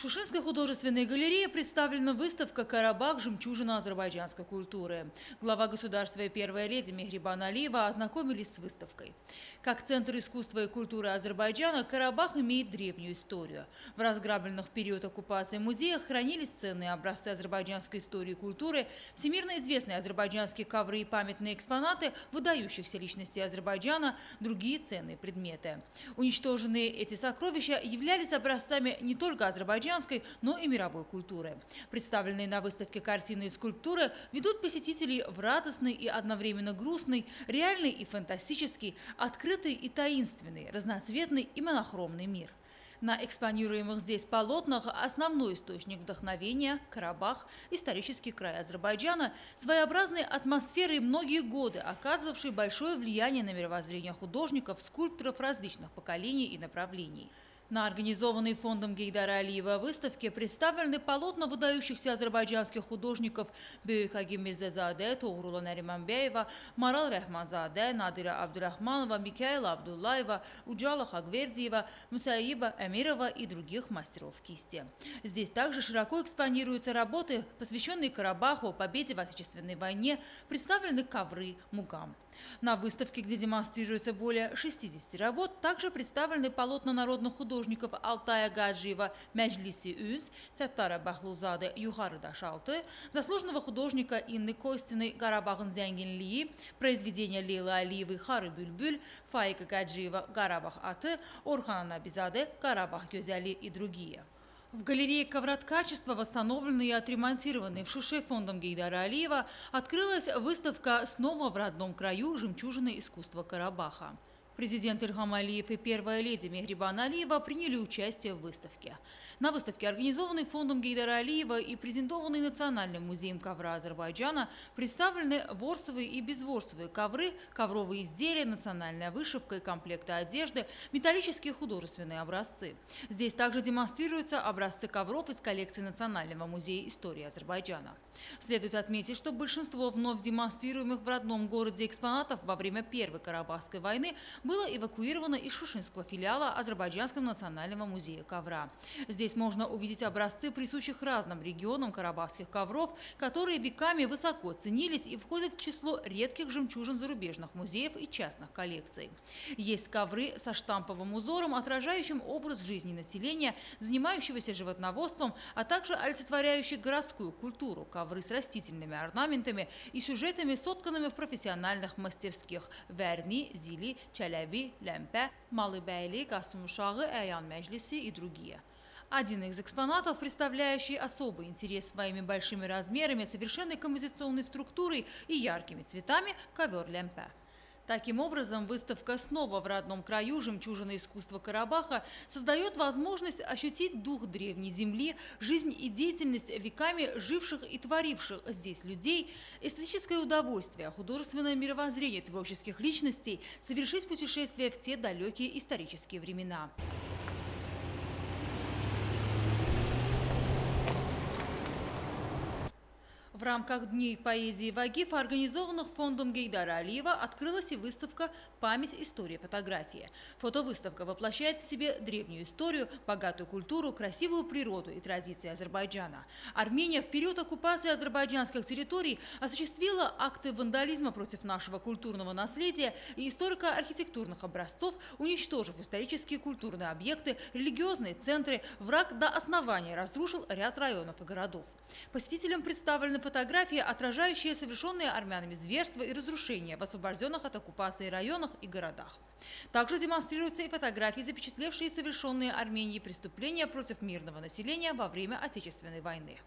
В Шушинской художественной галерее представлена выставка «Карабах. Жемчужина азербайджанской культуры». Глава государства и первая леди Мехрибан Алиева ознакомились с выставкой. Как центр искусства и культуры Азербайджана, Карабах имеет древнюю историю. В разграбленных период оккупации музеях хранились ценные образцы азербайджанской истории и культуры, всемирно известные азербайджанские ковры и памятные экспонаты выдающихся личностей Азербайджана, другие ценные предметы. Уничтоженные эти сокровища являлись образцами не только Азербайджана, азербайджанской, но и мировой культуры. Представленные на выставке картины и скульптуры ведут посетителей в радостный и одновременно грустный, реальный и фантастический, открытый и таинственный, разноцветный и монохромный мир. На экспонируемых здесь полотнах основной источник вдохновения – Карабах, исторический край Азербайджана, своеобразной атмосферой многие годы, оказывавший большое влияние на мировоззрение художников, скульпторов различных поколений и направлений. На организованной фондом Гейдара Алиева выставке представлены полотна выдающихся азербайджанских художников Бюйк Агимизезаде, Тоғрула Нариманбеева, Марал Рахманзаде, Надира Абдурахманова, Микаэла Абдуллаева, Уджала Хагвердиева, Мусаиба Эмирова и других мастеров кисти. Здесь также широко экспонируются работы, посвященные Карабаху, победе в Отечественной войне, представлены ковры, мугам. На выставке, где демонстрируется более 60 работ, также представлены полотна народных художников Алтая Гаджиева «Мяджлиси Үз», Цаттара Бахлузады «Юхары Дашалты», заслуженного художника Инны Костиной «Гарабахын зянгенлии», произведения Лейлы Алиевой «Хары Бюльбюль», Фаика Гаджиева «Гарабах Аты», Орхана Набизаде «Гарабах Гюзяли» и другие. В галерее «Ковроткачество», восстановленной и отремонтированной в Шуше фондом Гейдара Алиева, открылась выставка «Снова в родном краю. Жемчужины искусства Карабаха». Президент Ильхам Алиев и первая леди Мехрибан Алиева приняли участие в выставке. На выставке, организованной фондом Гейдара Алиева и презентованной Национальным музеем ковра Азербайджана, представлены ворсовые и безворсовые ковры, ковровые изделия, национальная вышивка и комплекты одежды, металлические художественные образцы. Здесь также демонстрируются образцы ковров из коллекции Национального музея истории Азербайджана. Следует отметить, что большинство вновь демонстрируемых в родном городе экспонатов во время Первой Карабахской войны было эвакуировано из Шушинского филиала Азербайджанского национального музея ковра. Здесь можно увидеть образцы присущих разным регионам карабахских ковров, которые веками высоко ценились и входят в число редких жемчужин зарубежных музеев и частных коллекций. Есть ковры со штамповым узором, отражающим образ жизни населения, занимающегося животноводством, а также олицетворяющие городскую культуру, ковры с растительными орнаментами и сюжетами, сотканными в профессиональных мастерских – Верни, Зили, Чаляй Лемпе, Малыбайли, Касумушагы, Эян Мэжлиси и другие. Один из экспонатов, представляющий особый интерес своими большими размерами, совершенной композиционной структурой и яркими цветами – ковер Лемпе. Таким образом, выставка «Снова в родном краю. Жемчужина искусства Карабаха» создает возможность ощутить дух древней земли, жизнь и деятельность веками живших и творивших здесь людей, эстетическое удовольствие, художественное мировоззрение творческих личностей, совершить путешествие в те далекие исторические времена. В рамках Дней поэзии Вагиф, организованных фондом Гейдара Алиева, открылась и выставка «Память. История. Фотография». Фотовыставка воплощает в себе древнюю историю, богатую культуру, красивую природу и традиции Азербайджана. Армения в период оккупации азербайджанских территорий осуществила акты вандализма против нашего культурного наследия и историко-архитектурных образцов, уничтожив исторические культурные объекты, религиозные центры, враг до основания разрушил ряд районов и городов. Посетителям представлены фотографии фотографии, отражающие совершенные армянами зверства и разрушения в освобожденных от оккупации районах и городах. Также демонстрируются и фотографии, запечатлевшие совершенные Арменией преступления против мирного населения во время Отечественной войны.